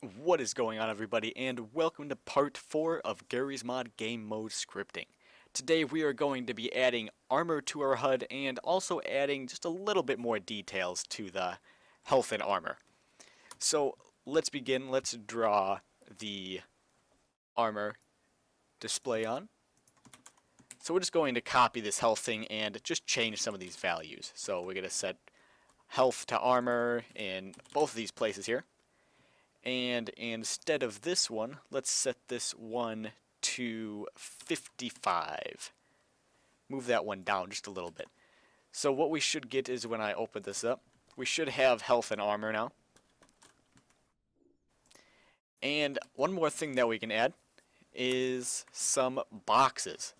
What is going on everybody and welcome to part 4 of Garry's Mod Game Mode Scripting. Today we are going to be adding armor to our HUD and also adding just a little bit more details to the health and armor. So let's begin, let's draw the armor display on. So we're just going to copy this health thing and just change some of these values. So we're going to set health to armor in both of these places here. And instead of this one, let's set this one to 55. Move that one down just a little bit. So what we should get is when I open this up, we should have health and armor now. And one more thing that we can add is some boxes.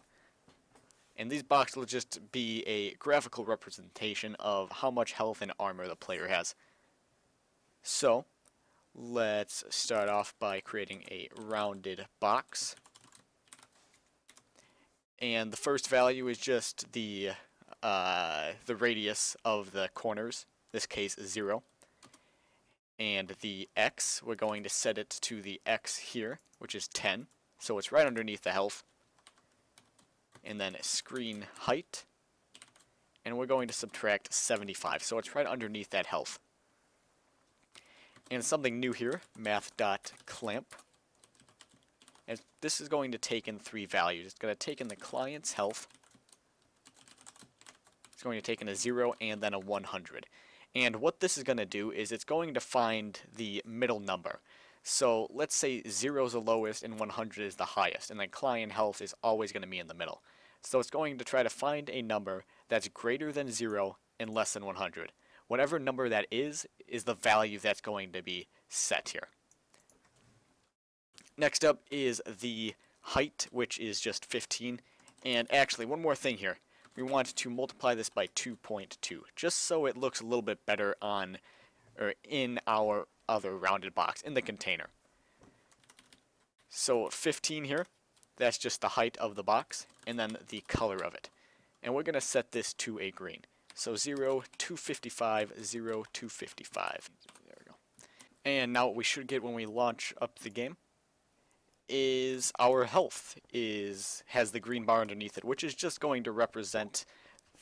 And these boxes will just be a graphical representation of how much health and armor the player has. So, Let's start off by creating a rounded box. And the first value is just the uh, the radius of the corners, this case is 0. And the x, we're going to set it to the x here, which is 10. So it's right underneath the health. And then screen height. And we're going to subtract 75, so it's right underneath that health. And something new here, math.clamp. And this is going to take in three values. It's going to take in the client's health. It's going to take in a 0 and then a 100. And what this is going to do is it's going to find the middle number. So let's say 0 is the lowest and 100 is the highest. And then client health is always going to be in the middle. So it's going to try to find a number that's greater than 0 and less than 100 whatever number that is, is the value that's going to be set here. Next up is the height, which is just 15. And actually, one more thing here. We want to multiply this by 2.2, just so it looks a little bit better on or in our other rounded box, in the container. So 15 here, that's just the height of the box, and then the color of it. And we're going to set this to a green. So 0, 255, 0, 255. There we go. And now what we should get when we launch up the game is our health is has the green bar underneath it, which is just going to represent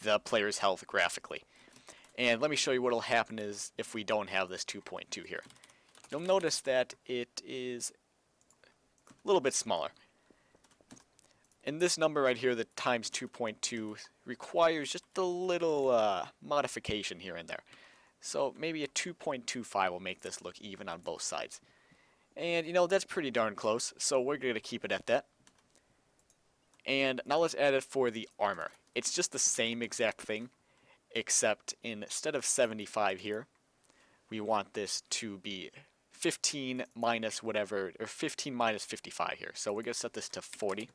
the player's health graphically. And let me show you what will happen is if we don't have this 2.2 here. You'll notice that it is a little bit smaller. And this number right here, the times 2.2, requires just a little uh, modification here and there. So maybe a 2.25 will make this look even on both sides. And, you know, that's pretty darn close, so we're going to keep it at that. And now let's add it for the armor. It's just the same exact thing, except instead of 75 here, we want this to be 15 minus whatever, or 15 minus 55 here. So we're going to set this to 40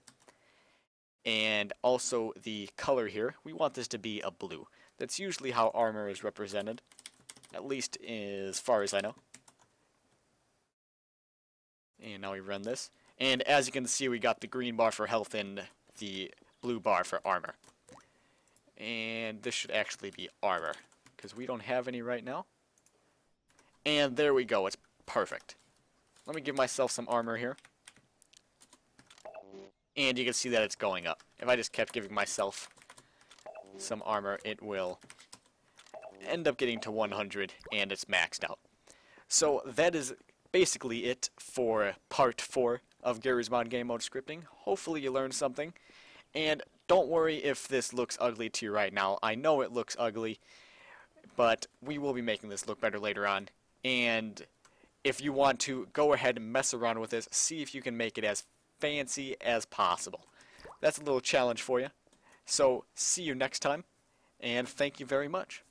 and also the color here, we want this to be a blue. That's usually how armor is represented, at least as far as I know. And now we run this. And as you can see, we got the green bar for health and the blue bar for armor. And this should actually be armor, because we don't have any right now. And there we go, it's perfect. Let me give myself some armor here and you can see that it's going up. If I just kept giving myself some armor, it will end up getting to 100, and it's maxed out. So that is basically it for part 4 of Garry's Mod Game Mode Scripting. Hopefully you learned something, and don't worry if this looks ugly to you right now. I know it looks ugly, but we will be making this look better later on, and if you want to go ahead and mess around with this, see if you can make it as fancy as possible. That's a little challenge for you. So see you next time, and thank you very much.